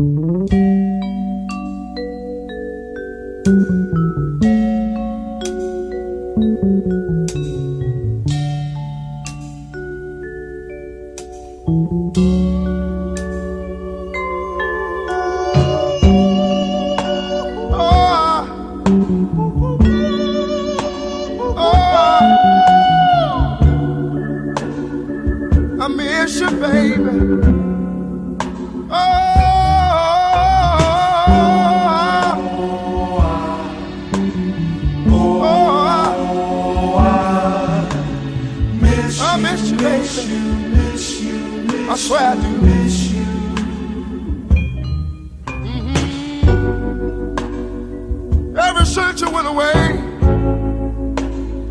I miss you, baby. Oh. miss I miss you, miss you, miss you, miss I swear I do. Miss you. Mm-hmm. Every since you went away.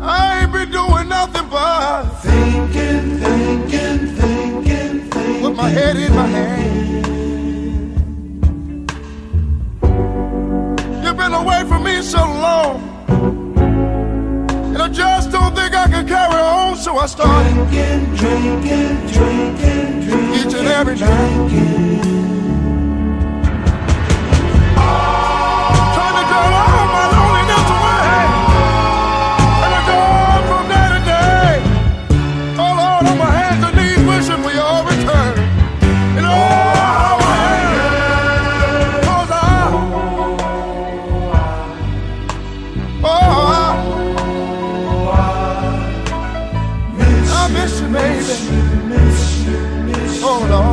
I ain't been doing nothing but thinking, thinking, thinking, thinking. With my head in my hand. You've been away from me so long. so I started drinking, drinking, drinking, drinking each and every drink. baby. Oh, Lord.